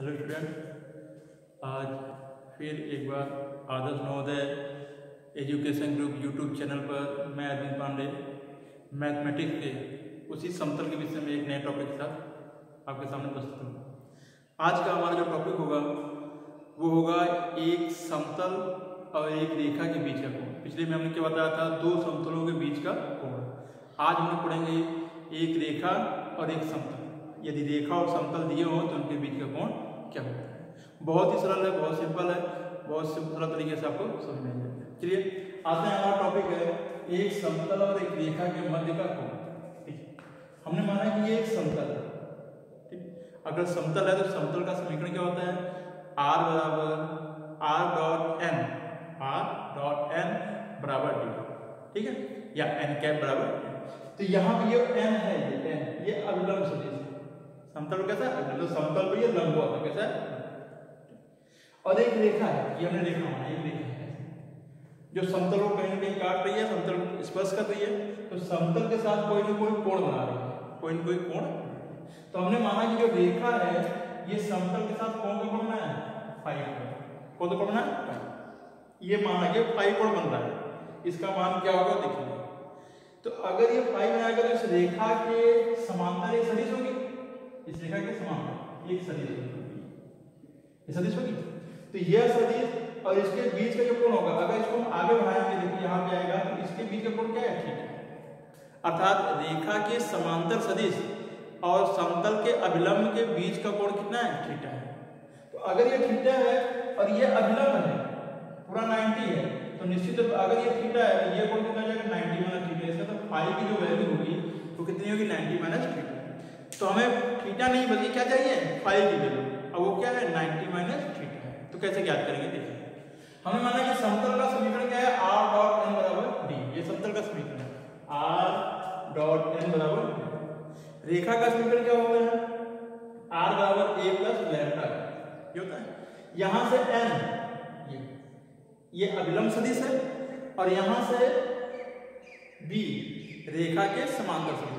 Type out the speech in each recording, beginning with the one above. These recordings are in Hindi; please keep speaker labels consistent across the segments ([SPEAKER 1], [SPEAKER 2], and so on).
[SPEAKER 1] हेलो स्टूडेंट आज फिर एक बार Adarsh Navodaya education group YouTube channel पर मैं अरविंद पांडे, मैथमेटिक्स के उसी समतल के विषय में एक नए टॉपिक के साथ आपके सामने प्रस्तुत हूँ। आज का हमारा जो टॉपिक होगा, वो होगा एक समतल और एक रेखा के बीच का कोण। पिछले में हमने क्या बताया था? दो समतलों के बीच का कोण। आज हम पढ़ेंगे एक रेखा और एक समतल। यदि रेखा और समतल दिए हों तो उनके बीच का कोण क्या होता है? बहुत ही सरल है, बहुत सिंपल है, बहुत सरल तरीके से आपको समझ में जाएगा चलिए, आते हैं हमारा टॉपिक है, एक समतल और एक रेखा के मध्य का कोण। ठीक हमने माना कि ये एक समतल है। ठीक? अगर समतल है तो समतल का समीकरण क्या होता है? आर बराबर R dot N R dot N बराबर डी ठीक है? या एन कैप बराबर तो यहाँ पे ये एन है, ये एन ये अभिलंब सदिश समतल कैसा है? तो समतल पर ये लंबवत है कैसा है? और एक रेखा है ये हमने रेखा माना एक रेखा है। जो समतल को कहीं ना कहीं काट रही है समतल को स्पर्श कर रही है तो समतल के साथ कोई ना कोई कोण बना रही है। कोई ना कोई कोण? तो हमने माना कि जो रेखा है ये समतल के साथ कौन का कोण है फाइव कौन सा कोण है ये माना कि फाइव कोण बन रहा है। इसका मान क्या होगा देखिए तो अगर ये फाइव आएगा तो इस रेखा के समांतर एक सदिश होगी इस रेखा के समांतर एक सदिश ये सदिश होगी? तो यह सदिश और इसके बीच का जो कोण होगा, अगर इसको हम आगे बढ़ाएँगे, देखिए यहाँ पे आएगा तो इसके बीच का कोण क्या है? ठीक अर्थात रेखा के समांतर सदिश और समतल के अभिलंब के बीच का कोण कितना है? थीटा है। तो अगर ये थीटा है और ये अभिलंब है, पूरा 90 है तो निश्चित रूप अगर ये थीटा है तो ये कोण कितना जाएगा? 90 माइनस थीटा इसका तो फाई की जो वैल्यू होगी, वो कितनी होगी? 90 माइनस थीटा। तो हमें थीटा नहीं, बल्कि क्या चाहिए? फाई की वैल्यू अब वो क्या है? 90 माइनस थीटा है। तो कैसे ज्ञात करेंगे? देखिए। हमने माना कि समतल का समीकरण क्या है? R डॉट n बराबर d ये समतल का समीकरण है। R डॉट n बराबर रेखा का समीकरण क्या होता है r बराबर a प्लस लैम्डा ये होता है। यहाँ से एन ये ये अभिलंब सदिश है। और यहाँ से बी रेखा के समांतर सदिश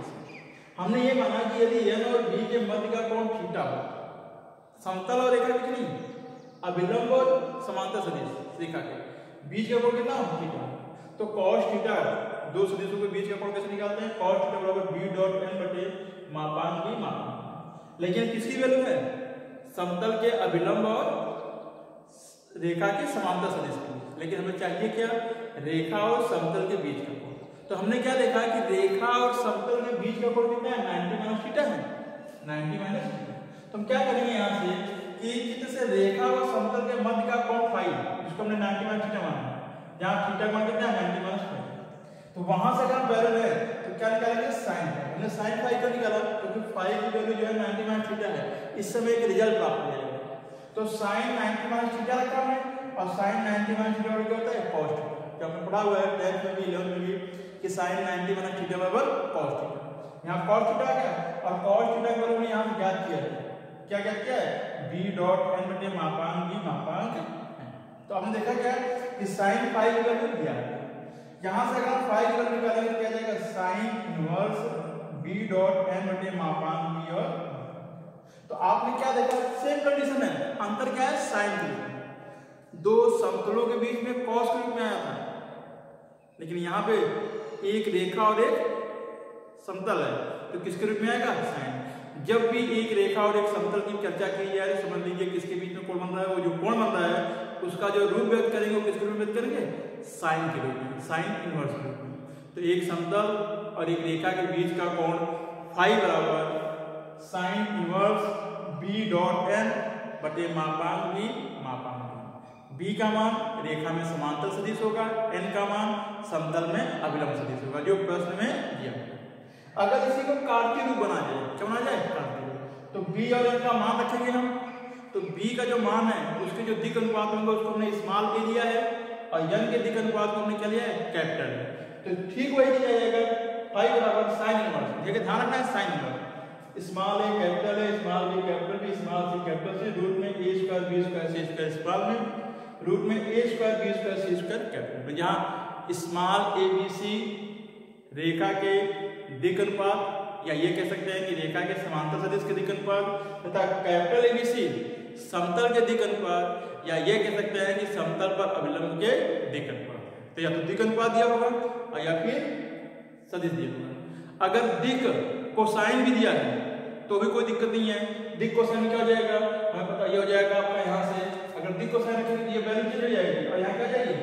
[SPEAKER 1] हमने ये माना कि यदि n और b के मध्य का कोण थीटा हो, समतल और रेखा बीच अभिलंब और समांतर सदिश, रेखा के। बीच का कोण कितना? थीटा। तो cos थीटा, दो सदिशों के बीच का कोण कैसे निकालते हैं? cos थीटा बराबर b डॉट n बटे मापांक b मापांक। लेकिन किसकी वैल्यू है? समतल के अभिलंब और रेखा के समांतर सदिश के। लेकिन हमें चाहिए क्या? रेखा और समतल के बीच का कोण। तो हमने क्या देखा कि रेखा और समतल के बीच का कोण कितना है? 90 माइनस थीटा है। 90 माइनस तो हम क्या करेंगे यहाँ से कि चित्र से रेखा और समतल के मध्य का कोण फाई, जिसको हमने 90 माइनस थीटा माना जहाँ थीटा मान कितना है? 90 माइनस फाई। तो वहाँ से अगर पैरेलल है तो क्या निकालेंगे? साइन हमने साइन फाई क्यों निकाला? क्योंकि फाई की वैल्यू जो है 90 माइनस थीटा है। इस समय एक रिज़ल्ट प्राप्त हो जाएगा। तो साइन 90 माइनस थीटा रखा हमने, और साइन 90 माइनस थीटा क्या होता है? थीटा। जो हमने पढ़ा हुआ है 10th में भी 11th में भी कि साइन 90 माइनस थीटा बराबर cos थीटा यहाँ cos थीटा आ गया और cos थीटा को हमने यहाँ ज्ञात किया है क्या ज्ञात किया है? B डॉट n बटे मापांक b मापांक तो हमने देखा क्या कि sin फाई की वैल्यू दिया है। यहाँ से अगर फाई की वैल्यू निकालेंगे तो क्या जाएगा? sin inverse b dot n बटे मापांक b और तो आपने क्या देखा? सेम कंडीशन है। अंतर क्या है? साइन के दो समतलों के बीच में कॉस के रूप में आया था। लेकिन यहाँ पे एक रेखा और एक समतल है। तो किसके रूप में आएगा? साइन जब भी एक रेखा और एक समतल की चर्चा की जाए तो समझ लीजिए किसके बीच में कोण बन रहा है, वो जो कोण बन रहा है, उसका जो रूप व्यक्त करेंगे, वो किसके रूप में व्यक्त करेंगे? साइन के रूप में। साइन इनवर्स रूप में। तो एक समतल और एक रेखा के बीच का कोण फाइव बराबर sine inverse B dot N बटे मापांक बी मापांक। बी का मान रेखा में समांतर सदिश होगा एन का मान समतल में अभिलंब सदिश होगा, जो प्रश्न में दिया अगर इसी को कार्तीय रूप बना जाए क्या बना जाए? कार्तीय तो बी और एन का मान रखेंगे हम। तो बी का जो मान है, उसके जो दिक अनुपात होंगे, उसको हमने स्मॉल ए लिया है, और एन के दिक अनुपात को हमने क्या लिया है? कैपिटल तो ठीक वही किया जाएगा फाइव बराबर साइन इनवर्स देखिए, ध्यान रखना है sine inverse small A capital है small B capital B small C capital C root में A square B square C square small में रूट में A square B square C square capital जहाँ स्मॉल ए बी सी रेखा के दिक अनुपात या ये कह सकते हैं कि रेखा के समांतर सदिश के दिक अनुपात तथा कैपिटल एबीसी समतल के दिक अनुपात या ये कह सकते हैं कि समतल पर अभिलंब के दिक अनुपात तो या तो दिक अनुपात दिया होगा, और या फिर सदिश दिया होगा. अगर दिक कोसाइन भी दिया है तो भी कोई दिक्कत नहीं है. दिक कोसाइन क्या हो जाएगा? हमें पता ये हो जाएगा आपका यहाँ से अगर दिक कोसाइन रखेंगे तो ये वैल्यू चली जाएगी। और यहाँ क्या जाएगी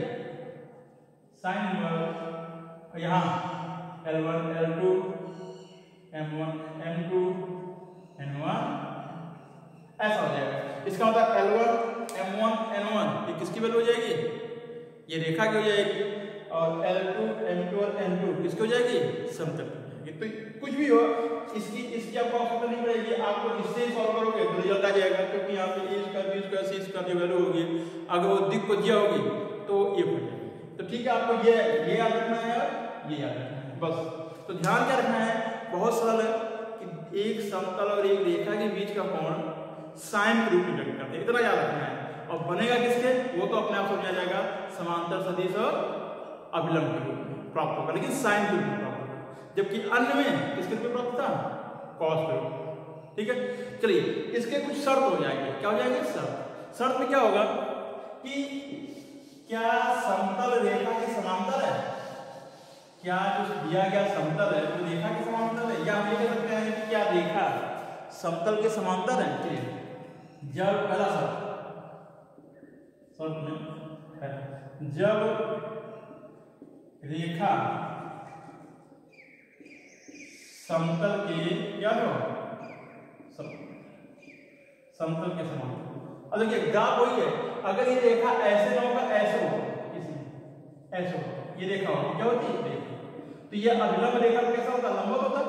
[SPEAKER 1] साइन इनवर्स यहाँ L1 L2 M1 M2 N1 ऐसा हो जाएगा। इसका मतलब L1 M1 N1 ये किसकी वैल्यू हो जाएगी? ये रेखा की हो जाएगी। और L2 M2 और N2 किसकी हो जाएगी? समतल की। हो तो कुछ भी हो, इसकी इसकी आपको आवश्यकता नहीं पड़ेगी आपको इससे सॉल्व करोगे तो रिज़ल्ट आ जाएगा, क्योंकि यहाँ पे A square B square C square जो वैल्यू होगी। अगर वो दिख को दिया होगी तो ये हो जाएगी। तो ठीक है, आपको ये ये याद रखना है और ये याद रखना है, बस। तो ध्यान क्या रखना है? बहुत सरल है कि एक समतल और एक रेखा के बीच का कोण साइन के रूप में व्यक्त करते हैं। इतना याद रखना है। और बनेगा किसके? वो तो अपने आप समझा जाएगा, समांतर सदिश और अभिलंब के रूप में प्राप्त होगा, लेकिन साइन के रूप में जबकि अन्य में किसके रूप में प्राप्त था कॉस रूप ठीक है? चलिए, इसके कुछ शर्त हो जाएँगे। क्या हो जाएँगे? शर्त। शर्त में क्या होगा कि क्या समतल रेखा के समांतर है? क्या जो दिया गया समतल है, वो रेखा के समांतर है? या हम ये कह सकते हैं कि क्या रेखा समतल के समांतर है? चलिए जब पहला शर्त। शब्द में जब रेखा समतल के क्या हो समतल के समान। अब देखिए, ग्राफ वही है। अगर ये रेखा ऐसे ना होगा ऐसे हो किसी ऐसे हो ये रेखा होगी। क्या होती है? तो ये अभिलंब रेखा कैसा होता लंबवत होता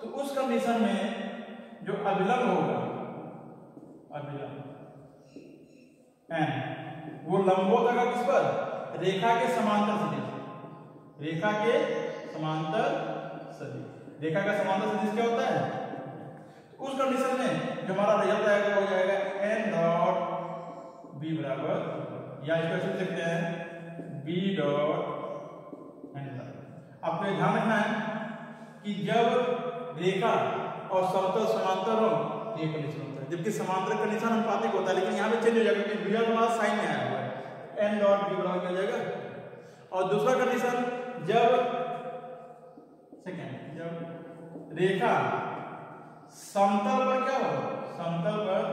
[SPEAKER 1] तो उस कंडीशन में जो अभिलंब होगा, अभिलंब एन वो लंबवत होगा किस पर? रेखा के समांतर सदिश रेखा के समांतर सदिश रेखा का समांतर सदिश क्या होता है? तो उस कंडीशन में जो हमारा रिज़ल्ट आएगा वो जाएगा एन डॉट बी बराबर, या इसको ऐसे लिखते हैं बी डॉट एन आपको ध्यान रखना है कि जब रेखा और समतल समांतर हो, ये कंडीशन होता है। जबकि समांतर कंडीशन अनुपातिक होता है, लेकिन यहाँ पे चेंज हो जाएगा क्योंकि रिज़ल्ट हमारा साइन में आया हुआ है। एन डॉट बी बराबर क्या हो जाएगा? और दूसरा कंडीशन जब जब रेखा समतल पर क्या हो समतल पर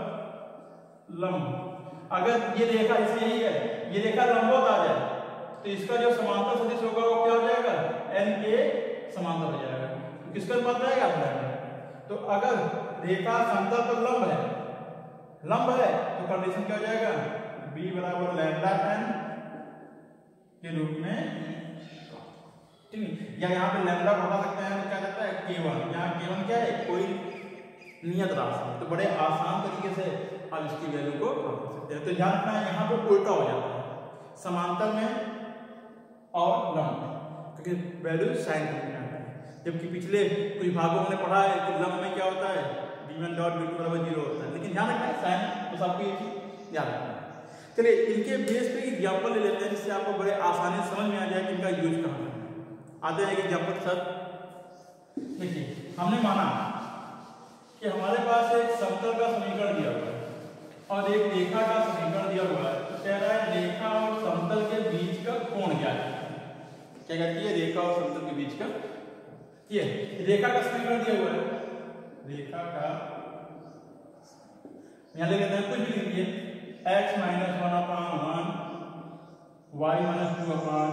[SPEAKER 1] लंब। अगर ये रेखा इसे यही है, ये रेखा लंबवत आ जाए तो इसका जो समांतर सदिश होगा वो क्या हो जाएगा? एन के समांतर हो जाएगा। तो किसका अनुपात रहेगा तो अगर रेखा समतल पर लंब है लंब है तो कंडीशन क्या हो जाएगा? बी बराबर लैम्डा एन के रूप में या यहाँ पे लैम्डा बता सकते हैं क्या कहता है? केवन यहाँ केवन क्या है? कोई नियत राशि तो बड़े आसान तरीके से आप इसकी वैल्यू को कर सकते हैं। तो ध्यान रखना है यहाँ पे उल्टा हो जाता है। समांतर में और लंब क्योंकि वैल्यू साइन में आता है। जबकि पिछले कुछ भागों में पढ़ा है कि लंब में क्या होता है? B one dot B two बराबर ज़ीरो होता है। लेकिन ध्यान रखना है साइन तो सबको ये चीज़ ध्यान रखना है। चलिए, इनके बेस पे एग्ज़ाम्पल ले लेते हैं, जिससे आपको बड़े आसानी समझ में आ जाए कि इनका यूज़ कहाँ है। आते हैं एग्ज़ाम्पल सर? देखिए हमने माना कि हमारे पास एक समतल का समीकरण दिया हुआ है और एक रेखा का समीकरण दिया हुआ है। तो कह रहा है रेखा और समतल के बीच का कोण क्या है? क्या कहती है? रेखा और समतल के बीच का? ये रेखा का समीकरण दिया हुआ है। रेखा का यहाँ ले लेते हैं कुछ भी लिखिए x minus one upon one Y minus two upon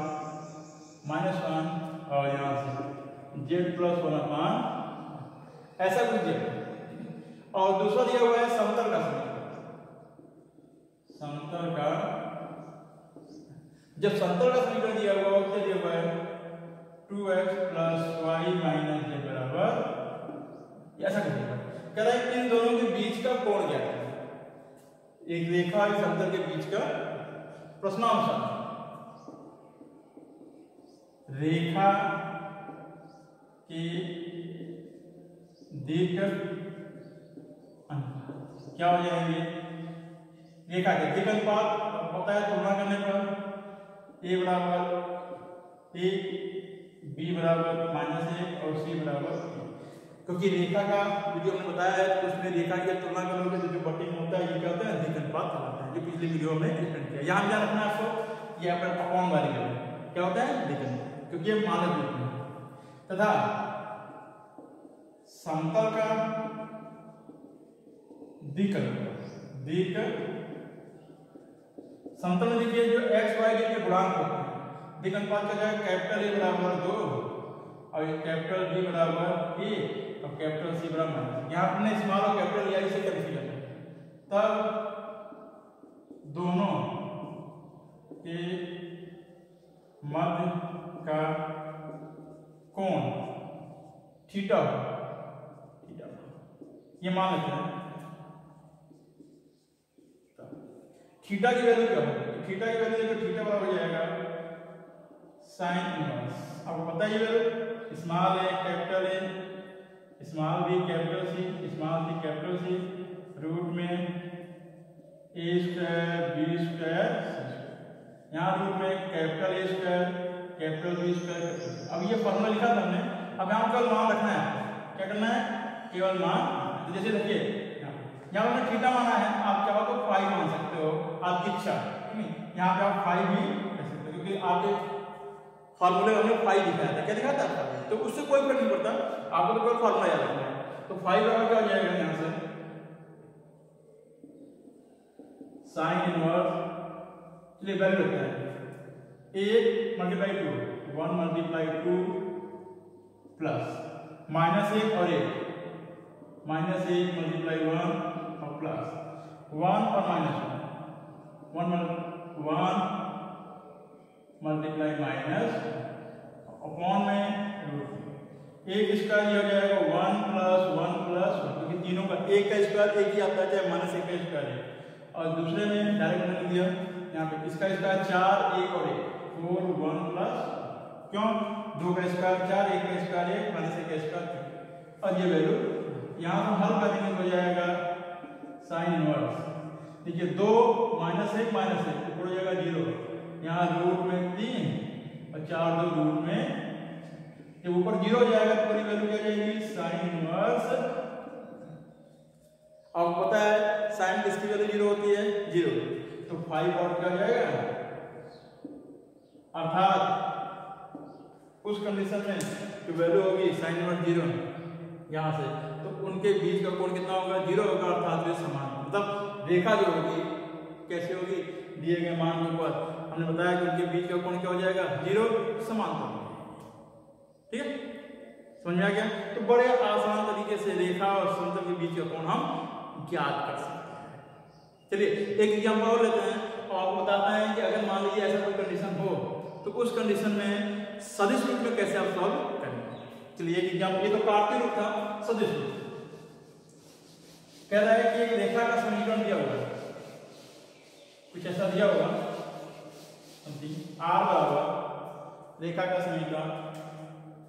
[SPEAKER 1] minus one और यहाँ से जेड प्लस वन अपॉन ऐसा कुछ दिया और दूसरा दिया हुआ है समतल का समीकरण समतल का जब समतल का समीकरण दिया हुआ क्या दिया हुआ है? Two X plus Y minus J बराबर ऐसा दिया कह रहा है इन दोनों के बीच का कोण क्या है? एक रेखा और समतल के बीच का प्रश्नानुसार। रेखा के दिक क्या हो जाएँगे? रेखा के दिक अनुपात होता है तुलना करने पर ए बराबर ए बी बराबर माइनस ए और सी बराबर क्योंकि रेखा का वीडियो हमने बताया है तो उसमें रेखा की तुलना करोगे तो जो बटिंग होता है, ये क्या होता है? अधिक अनुपात कहलाता है, जो पिछले वीडियो में एक्सप्लेन किया। यहाँ ध्यान रखना आपको ये अपने अपॉन वाली क्या होता है? अधिक क्योंकि ये मानक रूप में तथा समतल का दिक दिक, समतल में देखिए जो एक्स वाई के गुणांक होते हैं। दिक का जाए कैपिटल ए बराबर दो, और कैपिटल बी बराबर ए और कैपिटल सी बराबर यहाँ अपने स्मॉल और कैपिटल आई से कंफ्यूजन है तब दोनों के मध्य का कोण? थीटा। थीटा। ये मान लेते हैं। थीटा की वैल्यू क्या होगी? थीटा की वैल्यू देखो थीटा बराबर हो जाएगा साइन इनवर्स। आपको पता ही value? Small A capital A small B capital C small B capital C root में ए स्क्वायर बी स्क्वायर यहाँ रूट में capital A square capital B square अब ये फॉर्मूला लिखा था हमने। अब यहाँ केवल मान रखना है। क्या करना है? केवल मान। तो जैसे देखिए, यहाँ पर थीटा माना है। आप चाहो तो फाइव मान सकते हो। आपकी इच्छा यहाँ पे आप फाइव भी क्योंकि आपके फॉर्मूले हमने फाइव दिखाया था। क्या दिखाया था? तो उससे कोई फ़र्क नहीं पड़ता। आपको तो कोई फॉर्मूला याद रखना है। तो फाइव बराबर क्या हो जाएगा यहाँ से? साइन इनवर्स चलिए वैल्यू होता है। एक multiply two one multiply two plus minus एक और एक माइनस एक मल्टीप्लाई वन और प्लस वन और minus one one one multiply minus upon में एक स्क्वायर ये हो जाएगा वन प्लस वन प्लस क्योंकि तीनों का एक का स्क्वायर एक ही आता है चाहे माइनस एक का स्क्वायर है। और दूसरे में डायरेक्ट मैंने दिया यहाँ पे इसका स्क्वायर चार एक और एक फोर वन प्लस क्यों? दो का स्क्वायर चार, एक का स्क्वायर एक माइनस एक का स्क्वायर और ये वैल्यू यहाँ पर हल करेंगे हो जाएगा साइन इनवर्स। देखिए, दो माइनस एक माइनस एक, ऊपर हो जाएगा ज़ीरो। यहाँ रूट में तीन और चार दो रूट में जब ऊपर ज़ीरो हो जाएगा तो पूरी वैल्यू क्या जाएगी? Sine inverse. अब पता है साइन किसकी वैल्यू ज़ीरो होती है? ज़ीरो। तो फाइव और क्या जाएगा? अर्थात उस कंडीशन में जो वैल्यू होगी साइन इनवर्स ज़ीरो यहाँ से तो उनके बीच का कोण कितना होगा? ज़ीरो होगा, अर्थात वे समान। मतलब रेखा जो होगी, कैसे होगी? दिए गए मान के ऊपर। हमने बताया कि उनके बीच का कोण क्या हो जाएगा? ज़ीरो समांतर ठीक है? समझ आ गया? तो बड़े आसान तरीके से रेखा और समतल के बीच का कोण हम ज्ञात कर सकते हैं। चलिए, एक एग्ज़ाम्पल लेते हैं। और आपको बताते हैं कि अगर मान लीजिए ऐसा कोई कंडीशन हो तो उस कंडीशन में सदिश रूप में कैसे आप सॉल्व करेंगे? चलिए एक एग्ज़ाम्पल ये तो कार्तीय रूप था, सदिश रूप। कह रहा है कि एक रेखा का समीकरण दिया होगा कुछ ऐसा दिया होगा आर बराबर रेखा का समीकरण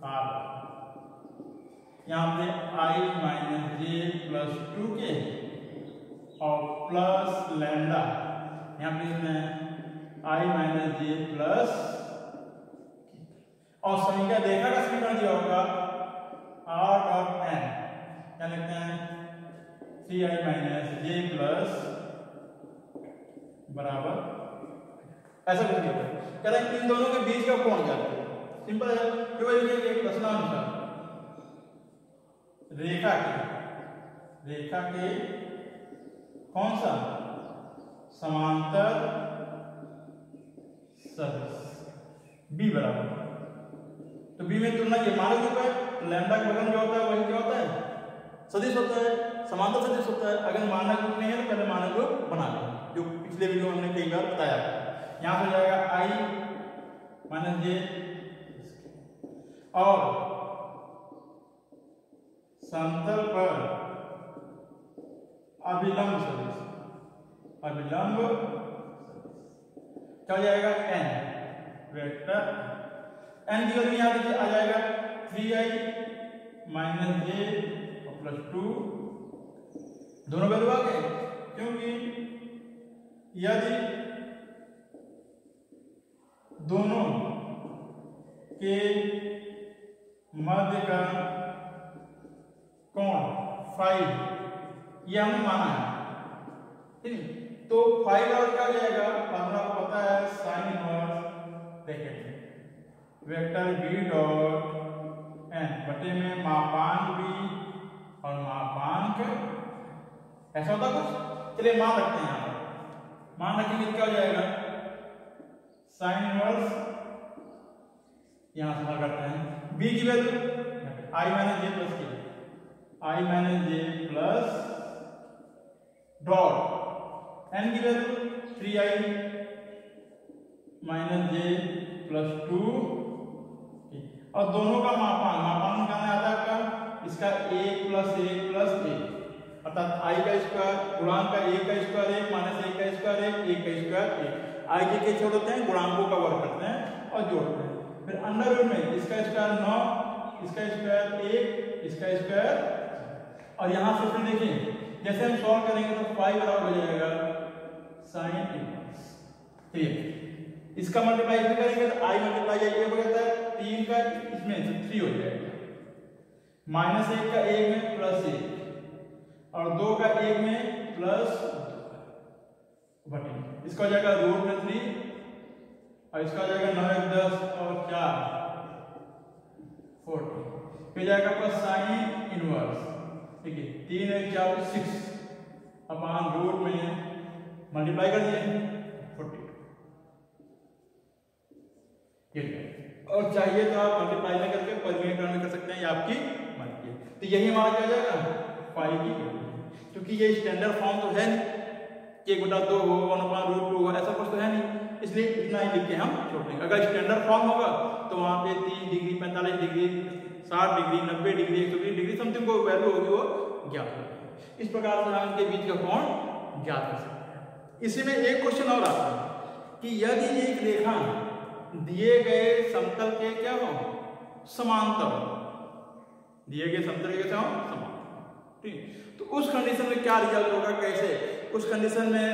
[SPEAKER 1] आर यहाँ पे i minus j plus two के और प्लस लैंडा यहाँ पे इसमें आई माइनस जे प्लस और समीकरण रेखा का समीकरण दिया होगा आर डॉट एन क्या लिखते हैं? सी आई माइनस जे प्लस बराबर। ऐसा कुछ दिया कह रहे हैं इन दोनों के बीच का कोण क्या है। सिंपल है? केवल ये एक प्रश्नानुसार रेखा के। रेखा के कौन सा? समांतर सदस्य बी बराबर। तो बी में तुलना ये मानक रूप है तो लैम्डा का बगल जो होता है, वही क्या होता है? सदिश होता है, समांतर सदिश होता है। अगर मानक रूप नहीं है तो पहले मानक रूप बना लें। जो पिछले वीडियो में हमने कई बार बताया। यहाँ हो जाएगा आई माइनस जे और समतल पर अभिलंब सदिश। अभिलंब क्या जाएगा? एन वेक्टर एन की वैल्यू यहाँ देखिए आ जाएगा थ्री आई माइनस जे और प्लस टू दोनों वैल्यू आ गए, क्योंकि यदि दोनों के मध्य का कोण फाइव ये हमने माना है, ठीक तो फाइव और क्या जाएगा? फॉर्मूला आपको पता है साइन इनवर्स देखिए वेक्टर बी डॉट एन बटे में मापांक बी और मापांक ऐसा होता कुछ? चलिए मान रखते हैं यहाँ मान रखेंगे क्या हो जाएगा? साइन इनवर्स यहाँ से करते हैं। बी की value? I minus j plus की। I minus j plus dot. N की value? Three i minus j plus two. और दोनों का मापांक मापांक निकालने आता है आपका? इसका एक प्लस एक प्लस एक अर्थात आई का स्क्वायर गुणांक का एक का स्क्वायर एक माइनस एक का स्क्वायर एक एक का स्क्वायर एक आई के के छोड़ देते हैं? गुणांकों का वर्ग करते हैं और जोड़ते हैं। फिर अंडर रूट में इसका स्क्वायर नौ, इसका स्क्वायर एक, इसका स्क्वायर और यहाँ से फिर देखिए, जैसे हम सॉल्व करेंगे तो फाइव बराबर हो जाएगा साइन इनवर्स ठीक इसका मल्टीप्लाई करेंगे तो आई मल्टीप्लाई ये हो जाता है। तीन का इसमें से थ्री हो जाएगा। माइनस एक का एक में प्लस एक। और दो का एक में प्लस बटे इसका हो जाएगा रूट में थ्री और इसका हो जाएगा नौ एक दस और चार। फोर्टी। फिर जाएगा आपका साइन इनवर्स ठीक है? तीन एक चार सिक्स अपान रूट में मल्टीप्लाई कर दिए फोर्टी और चाहिए तो आप मल्टीप्लाई में करके परिमेय में कर सकते हैं आपकी है। तो यही हमारा क्या जाएगा? फाइव की क्योंकि ये स्टैंडर्ड फॉर्म तो है नहीं। एक बटा दो हो वन रूट टू हो ऐसा कुछ तो है नहीं। इसलिए इतना ही लिख के हम छोड़ देंगे। अगर स्टैंडर्ड फॉर्म होगा तो वहाँ पे तीस डिग्री पैंतालीस डिग्री साठ डिग्री नब्बे डिग्री एक सौ बीस डिग्री समथिंग को वैल्यू होगी वो ज्ञात होगी इस प्रकार से हम इनके बीच का कोण ज्ञात कर सकते हैं। इसी में एक क्वेश्चन और आता है कि यदि एक रेखा दिए गए समतल के क्या हो? समांतर दिए गए समतल के क्या हो? समांतर ठीक तो उस कंडीशन में क्या रिज़ल्ट होगा? कैसे? उस कंडीशन में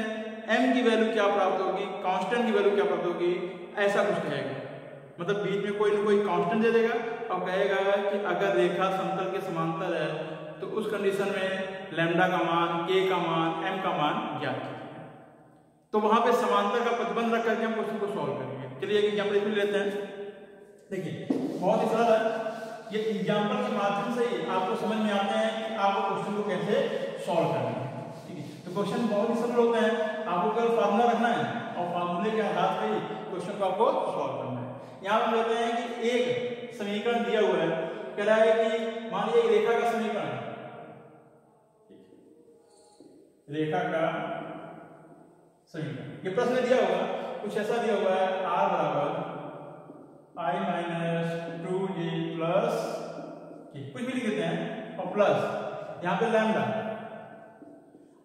[SPEAKER 1] m की वैल्यू क्या प्राप्त होगी? कांस्टेंट की वैल्यू क्या प्राप्त होगी? ऐसा कुछ कहेगा। मतलब बीच में कोई ना कोई कांस्टेंट दे देगा। और कहेगा कि अगर रेखा समतल के समांतर है तो उस कंडीशन में लैम्डा का मान के का मान, m का मान ज्ञात तो वहाँ पे समांतर का प्रतिबंध रख करके हम क्वेश्चन को सॉल्व करेंगे। चलिए एक एग्ज़ाम्पल इसमें लेते हैं। देखिए, बहुत ही सरल है। ये एग्ज़ाम्पल के माध्यम से आपको समझ में आते हैं कि आपको क्वेश्चन को कैसे सॉल्व करना है। ठीक है तो क्वेश्चन बहुत ही सरल होते हैं। आपको केवल फार्मूला रखना है और फार्मूले के आधार पर ही क्वेश्चन को आपको सॉल्व करना है। यहाँ हम लेते हैं कि एक समीकरण दिया हुआ है। कह रहा है कि मान लीजिए रेखा का समीकरण है। रेखा का समीकरण। ये प्रश्न दिया होगा कुछ ऐसा दिया हुआ है आर बराबर i minus two a plus कुछ भी लिख देते हैं, और प्लस यहाँ पे लैम्डा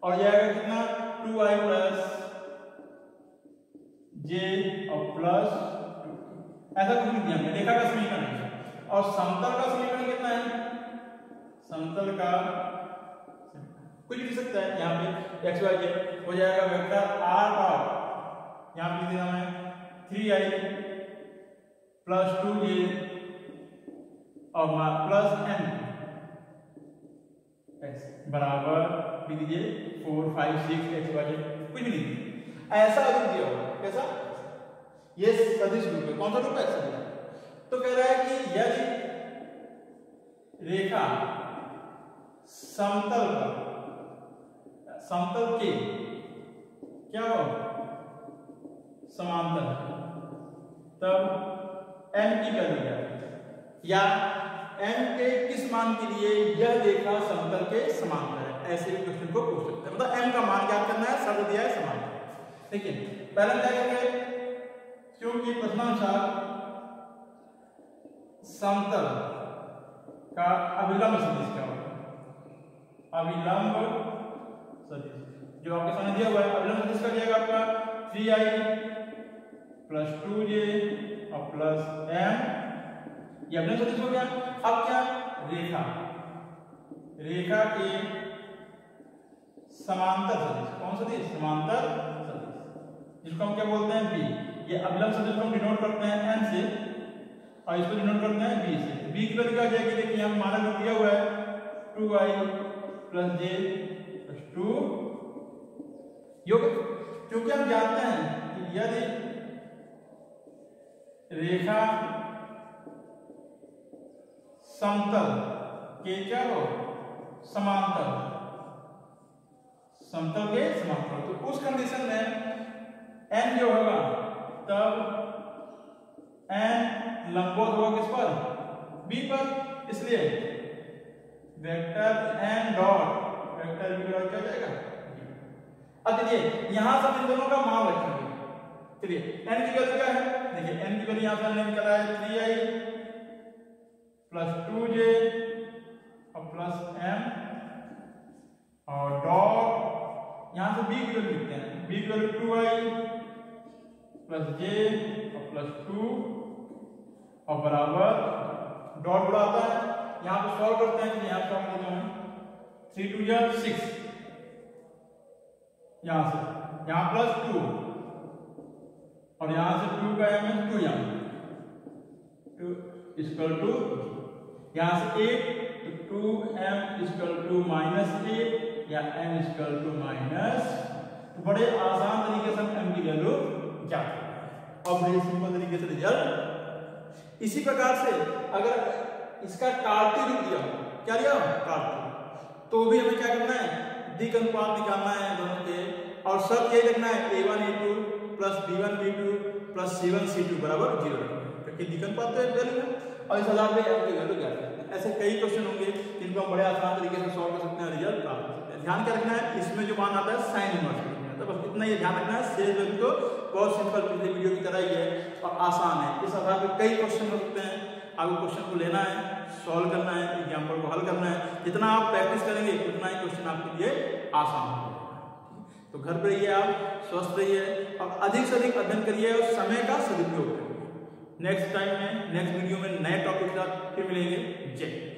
[SPEAKER 1] और जाएगा कितना? टू आई प्लस जे और प्लस ऐसा कुछ लिख दिया हमने रेखा का समीकरण और समतल का समीकरण कितना है? समतल का कुछ लिख सकता है यहाँ पे एक्स वाई जेड हो जाएगा वेक्टर आर डॉट यहाँ पे लिख देना है three i plus two a और प्लस एन एक्स बराबर लिख दीजिए four five six x y कुछ भी लिख ऐसा रूप दिया होगा कैसा? ये सदिश रूप है। कौन सा रूप है? सदिश तो कह रहा है कि यदि रेखा समतल पर, समतल के, क्या हो समांतर है। तब m की वैल्यू क्या या m के किस मान के लिए यह रेखा समतल के समांतर है? ऐसे भी क्वेश्चन को पूछ सकते हैं। मतलब m का मान क्या करना है, शब्द दिया है समांतर। देखिए पहले क्या करेंगे क्योंकि प्रश्नानुसार समतल का अभिलंब सदिश क्या होगा? अभिलंब सदिश। जो आपके सामने दिया हुआ है, अभिलंब सदिश का दिया आपका? Three i plus two j और प्लस एम ये अभिलंब सदिश हो गया। अब क्या? रेखा। रेखा के समांतर सदिश। कौन सदिश? समांतर सदिश। जिसको हम क्या बोलते हैं? बी ये अभिलंब सदिश को हम डिनोट करते हैं एन से और इसको डिनोट करते हैं बी से। बी की वैल्यू क्या जाएगी? देखिए हम माना कर दिया हुआ है two i plus j plus two योग क्योंकि हम जानते हैं कि यदि रेखा, समतल के क्या हो समांतर। समतल के समांतर तो उस कंडीशन में एन जो होगा, तब एन लंबवत होगा किस पर? बी पर। इसलिए vector n dot vector b dot क्या जाएगा? अब देखिए, यहाँ से इन दोनों का मान रखेंगे। चलिए एन की वैल्यू क्या है? देखिए एन की वैल्यू यहाँ से हमने निकाला है three i plus two j और प्लस एम और डॉट यहाँ से बी की वैल्यू लिखते हैं। बी की value two i plus j और प्लस टू और बराबर डॉट बढ़ाता है। यहाँ पे सॉल्व करते हैं यहाँ सॉल्व करते हैं। थ्री टू या सिक्स यहाँ से, यहाँ प्लस टू और यहाँ से टू का एम टू यहाँ। टू इक्वल टू, यहाँ से एट तो two m equal to minus eight या एम इक्वल टू माइनस तो बड़े आसान तरीके से हम एम की वैल्यू हैं। और बड़े सिंपल तरीके से रिज़ल्ट इसी प्रकार से अगर इसका रूप दिया, क्या दिया कार्टी तो भी हमें क्या करना है? दिक अनुपात निकालना है दोनों के, और सब ये लिखना है a one a two plus b one b two plus c one c two बराबर ज़ीरो क्योंकि दिक अनुपात तो वैल्यू है और इस आधार पे एम की वैल्यू है ऐसे कई क्वेश्चन होंगे, जिनको हम बड़े आसान तरीके से सॉल्व कर सकते हैं रिज़ल्ट प्राप्त कर सकते हैं। ध्यान क्या रखना है? इसमें जो मान आता है साइन इनवर्स तो बस इतना ये ध्यान रखना है। शेष वैल्यू तो बहुत सिंपल पिछले वीडियो की तरह ही है और आसान है। इस आधार पर कई क्वेश्चन हो सकते हैं। आपको क्वेश्चन को लेना है सॉल्व करना है एग्ज़ाम्पल को हल करना है। जितना आप प्रैक्टिस करेंगे, उतना ही क्वेश्चन आपके लिए आसान हो तो घर पर रहिए आप, स्वस्थ रहिए और अधिक से अधिक अध्ययन करिए और समय का सदुपयोग करिए। नेक्स्ट टाइम में नेक्स्ट वीडियो में नए टॉपिक के साथ फिर मिलेंगे। जय